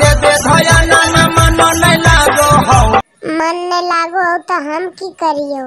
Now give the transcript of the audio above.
दे दे धयना मन नहीं लागो मन नहीं लागो तो हम की करियो?